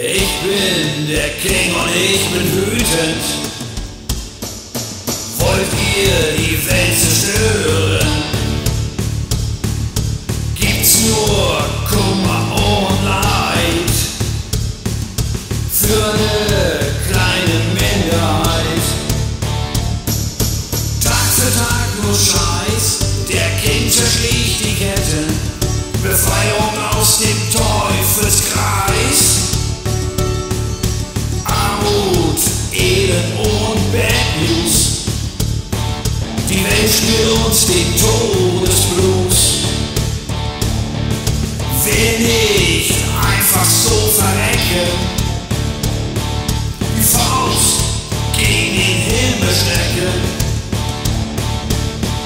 Ich bin der King und ich bin wütend. Wollt ihr die Welt zerstören? Gibt's nur Kummer und Leid für eine kleine Minderheit. Tag für Tag nur Scheiß, der King zerschlägt die Ketten. Befreiung aus dem Teufelskreis. Die Welt spielt uns den Todesblues. Will nicht einfach so verrecken. Die Faust gegen den Himmel stecken.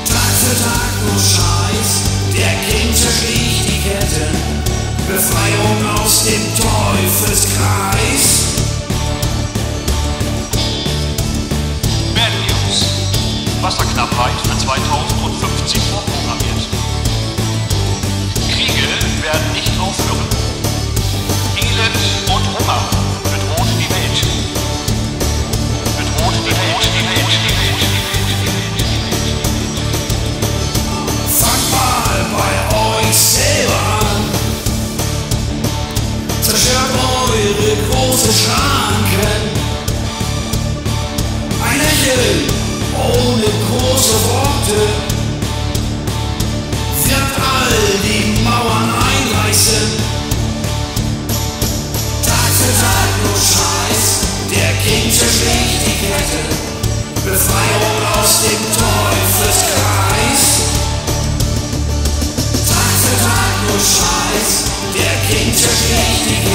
Tag für Tag nur Scheiß, der King zerschlägt Lächeln ohne große Worte wird all die Mauern einreißen. Tag für Tag nur Scheiß, der King zerschlägt die Kette. Befreiung aus dem Teufelskreis. Tag für Tag nur Scheiß, der King zerschlägt die Ketten.